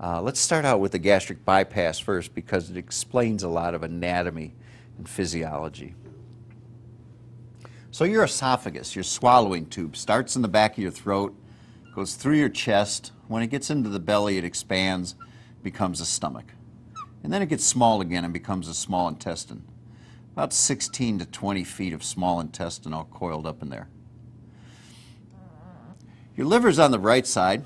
Uh, let's start out with the gastric bypass first because it explains a lot of anatomy and physiology. So your esophagus, your swallowing tube, starts in the back of your throat, goes through your chest. When it gets into the belly, it expands, becomes a stomach. And then it gets small again and becomes a small intestine. About 16 to 20 feet of small intestine all coiled up in there. Your liver's on the right side.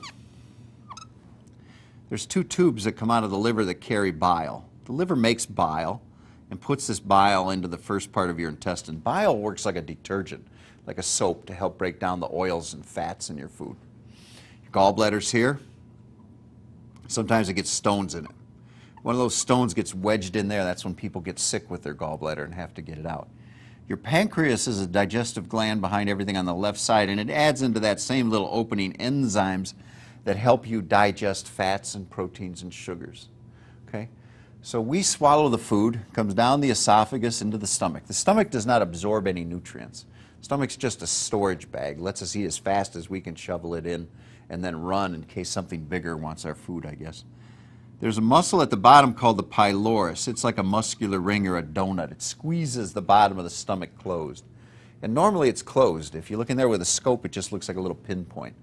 There's two tubes that come out of the liver that carry bile. The liver makes bile and puts this bile into the first part of your intestine. Bile works like a detergent, like a soap to help break down the oils and fats in your food. Your gallbladder's here. Sometimes it gets stones in it. One of those stones gets wedged in there. That's when people get sick with their gallbladder and have to get it out. Your pancreas is a digestive gland behind everything on the left side, and it adds into that same little opening enzymes that help you digest fats and proteins and sugars. Okay? So we swallow the food, comes down the esophagus into the stomach. The stomach does not absorb any nutrients. Stomach's just a storage bag, lets us eat as fast as we can shovel it in and then run in case something bigger wants our food, I guess. There's a muscle at the bottom called the pylorus. It's like a muscular ring or a donut. It squeezes the bottom of the stomach closed. And normally it's closed. If you look in there with a scope, it just looks like a little pinpoint.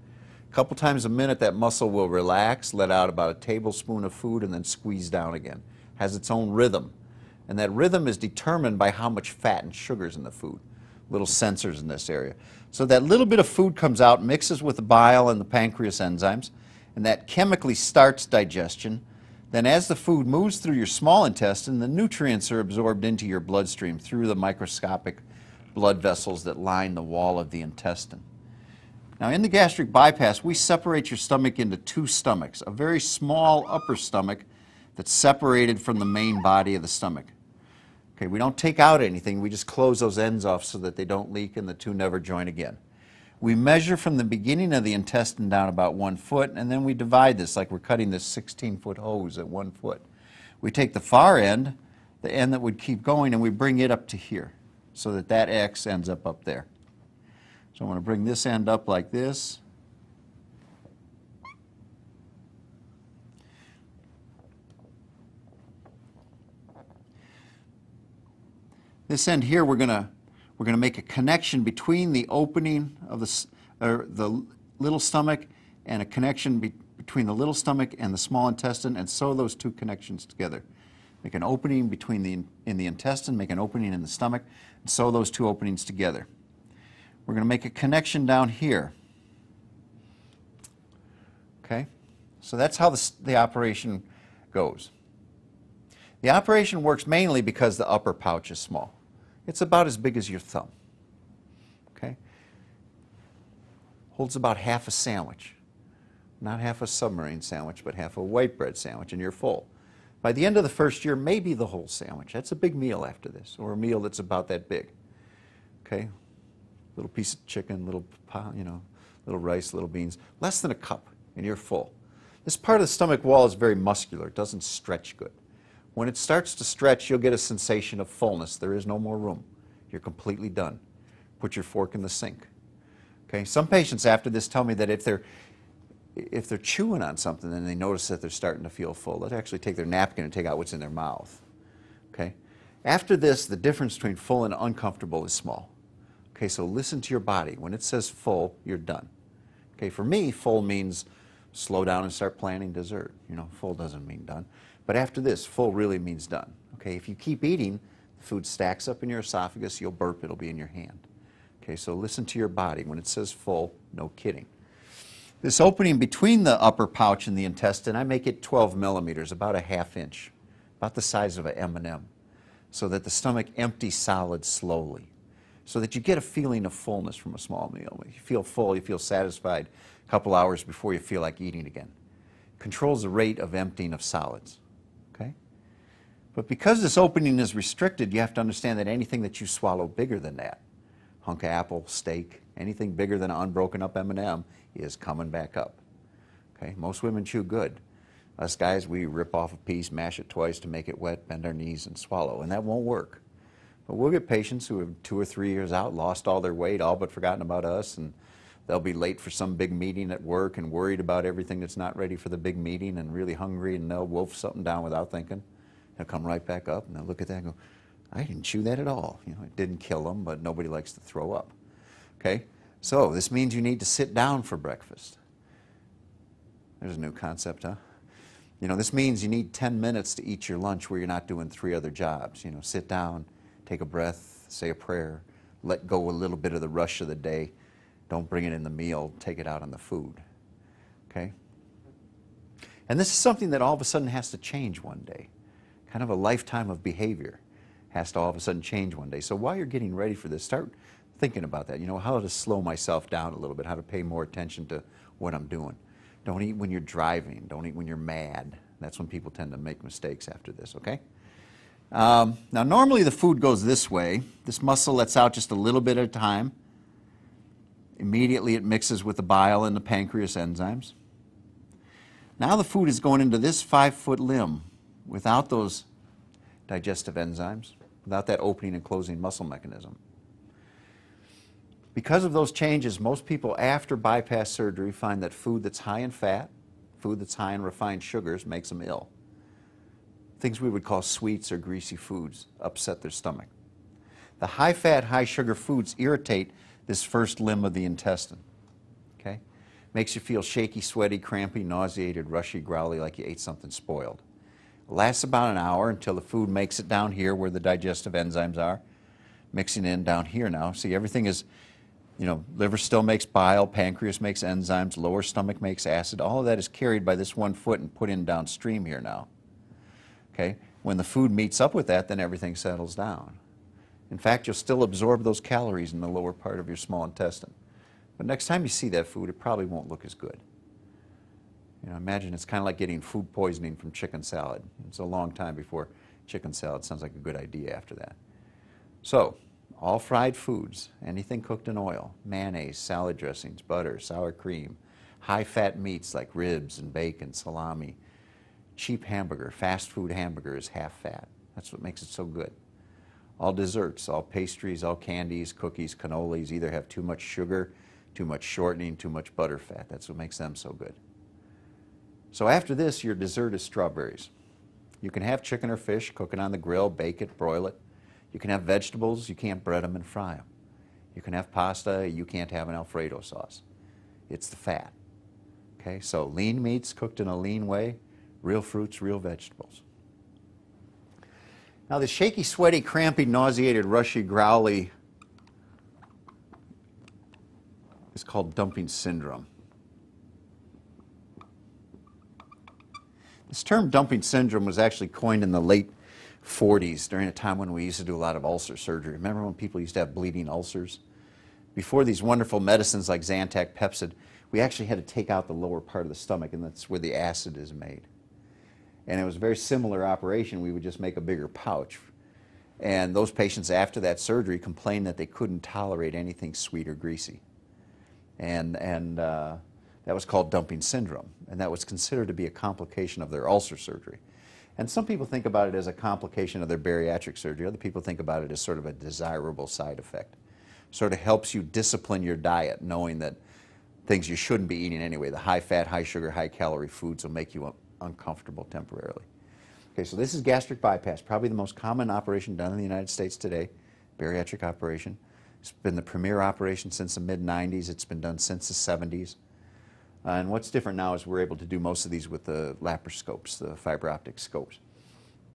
A couple times a minute, that muscle will relax, let out about a tablespoon of food, and then squeeze down again. Has its own rhythm. And that rhythm is determined by how much fat and sugars in the food. Little sensors in this area. So that little bit of food comes out, mixes with the bile and the pancreas enzymes, and that chemically starts digestion then as the food moves through your small intestine, the nutrients are absorbed into your bloodstream through the microscopic blood vessels that line the wall of the intestine. Now in the gastric bypass, we separate your stomach into two stomachs, a very small upper stomach that's separated from the main body of the stomach. Okay, we don't take out anything, we just close those ends off so that they don't leak and the two never join again. We measure from the beginning of the intestine down about one foot, and then we divide this like we're cutting this 16-foot hose at one foot. We take the far end, the end that would keep going, and we bring it up to here so that that X ends up up there. So I'm going to bring this end up like this. This end here, we're going to we're going to make a connection between the opening of the, or the little stomach and a connection be, between the little stomach and the small intestine and sew those two connections together. Make an opening between the, in the intestine, make an opening in the stomach, and sew those two openings together. We're going to make a connection down here. Okay? So that's how the, the operation goes. The operation works mainly because the upper pouch is small. It's about as big as your thumb. Okay? Holds about half a sandwich. Not half a submarine sandwich, but half a white bread sandwich, and you're full. By the end of the first year, maybe the whole sandwich. That's a big meal after this, or a meal that's about that big. Okay? Little piece of chicken, little, you know, little rice, little beans. Less than a cup, and you're full. This part of the stomach wall is very muscular. It doesn't stretch good. When it starts to stretch, you'll get a sensation of fullness. There is no more room. You're completely done. Put your fork in the sink. Okay? Some patients after this tell me that if they're if they're chewing on something and they notice that they're starting to feel full, they'll actually take their napkin and take out what's in their mouth. Okay? After this, the difference between full and uncomfortable is small. Okay, so listen to your body. When it says full, you're done. Okay, for me, full means slow down and start planning dessert. You know, full doesn't mean done. But after this, full really means done. Okay, if you keep eating, the food stacks up in your esophagus, you'll burp, it'll be in your hand. Okay, so listen to your body. When it says full, no kidding. This opening between the upper pouch and the intestine, I make it 12 millimeters, about a half inch, about the size of an M&M, so that the stomach empties solid slowly, so that you get a feeling of fullness from a small meal. You feel full, you feel satisfied a couple hours before you feel like eating again. Controls the rate of emptying of solids. Okay? But because this opening is restricted, you have to understand that anything that you swallow bigger than that, hunk of apple, steak, anything bigger than an unbroken up M&M is coming back up. Okay, most women chew good. Us guys, we rip off a piece, mash it twice to make it wet, bend our knees and swallow, and that won't work. But we'll get patients who have two or three years out, lost all their weight, all but forgotten about us, and They'll be late for some big meeting at work and worried about everything that's not ready for the big meeting and really hungry and they'll wolf something down without thinking. They'll come right back up and they'll look at that and go, I didn't chew that at all. You know, it didn't kill them, but nobody likes to throw up. Okay? So this means you need to sit down for breakfast. There's a new concept, huh? You know, this means you need 10 minutes to eat your lunch where you're not doing three other jobs. You know, sit down, take a breath, say a prayer, let go a little bit of the rush of the day. Don't bring it in the meal, take it out on the food. Okay? And this is something that all of a sudden has to change one day. Kind of a lifetime of behavior has to all of a sudden change one day. So while you're getting ready for this, start thinking about that. You know, how to slow myself down a little bit, how to pay more attention to what I'm doing. Don't eat when you're driving. Don't eat when you're mad. That's when people tend to make mistakes after this, okay? Um, now, normally the food goes this way. This muscle lets out just a little bit at a time. Immediately it mixes with the bile and the pancreas enzymes. Now the food is going into this five foot limb without those digestive enzymes, without that opening and closing muscle mechanism. Because of those changes, most people after bypass surgery find that food that's high in fat, food that's high in refined sugars makes them ill. Things we would call sweets or greasy foods upset their stomach. The high fat, high sugar foods irritate this first limb of the intestine. Okay? Makes you feel shaky, sweaty, crampy, nauseated, rushy, growly, like you ate something spoiled. Lasts about an hour until the food makes it down here where the digestive enzymes are, mixing in down here now. See, everything is, you know, liver still makes bile, pancreas makes enzymes, lower stomach makes acid. All of that is carried by this one foot and put in downstream here now. Okay? When the food meets up with that, then everything settles down. In fact, you'll still absorb those calories in the lower part of your small intestine. But next time you see that food, it probably won't look as good. You know, imagine it's kind of like getting food poisoning from chicken salad. It's a long time before chicken salad sounds like a good idea after that. So, all fried foods, anything cooked in oil, mayonnaise, salad dressings, butter, sour cream, high-fat meats like ribs and bacon, salami, cheap hamburger, fast food hamburger is half fat. That's what makes it so good. All desserts, all pastries, all candies, cookies, cannolis either have too much sugar, too much shortening, too much butter fat. That's what makes them so good. So after this, your dessert is strawberries. You can have chicken or fish, cook it on the grill, bake it, broil it. You can have vegetables, you can't bread them and fry them. You can have pasta, you can't have an Alfredo sauce. It's the fat. Okay, so lean meats cooked in a lean way, real fruits, real vegetables. Now the shaky, sweaty, crampy, nauseated, rushy, growly is called dumping syndrome. This term dumping syndrome was actually coined in the late 40s during a time when we used to do a lot of ulcer surgery. Remember when people used to have bleeding ulcers? Before these wonderful medicines like Zantac, Pepcid, we actually had to take out the lower part of the stomach, and that's where the acid is made. And it was a very similar operation. We would just make a bigger pouch. And those patients after that surgery complained that they couldn't tolerate anything sweet or greasy. And, and uh, that was called dumping syndrome, and that was considered to be a complication of their ulcer surgery. And some people think about it as a complication of their bariatric surgery. Other people think about it as sort of a desirable side effect. Sort of helps you discipline your diet, knowing that things you shouldn't be eating anyway. The high fat, high sugar, high calorie foods will make you uncomfortable temporarily. Okay, so this is gastric bypass, probably the most common operation done in the United States today, bariatric operation. It's been the premier operation since the mid 90s. It's been done since the 70s. Uh, and what's different now is we're able to do most of these with the laparoscopes, the fiber optic scopes.